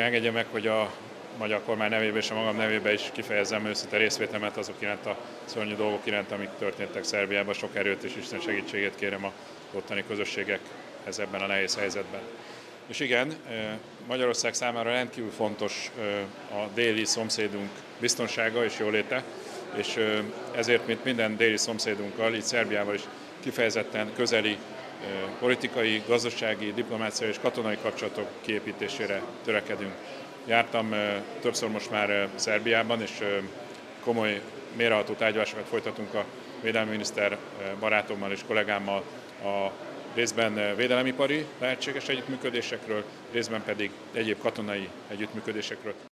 Engedje meg, hogy a magyar kormány nevében és a magam nevében is kifejezzem őszinte részvétemet azok iránt a szörnyű dolgok iránt, amik történtek Szerbiában. Sok erőt és Isten segítségét kérem a ottani közösségekhez ebben a nehéz helyzetben. És igen, Magyarország számára rendkívül fontos a déli szomszédunk biztonsága és jóléte, és ezért, mint minden déli szomszédunkkal, így Szerbiával is kifejezetten közeli politikai, gazdasági, diplomáciai és katonai kapcsolatok kiépítésére törekedünk. Jártam többször most már Szerbiában, és komoly méreható tárgyalásokat folytatunk a védelmi miniszter barátommal és kollégámmal a részben védelemipari lehetséges együttműködésekről, részben pedig egyéb katonai együttműködésekről.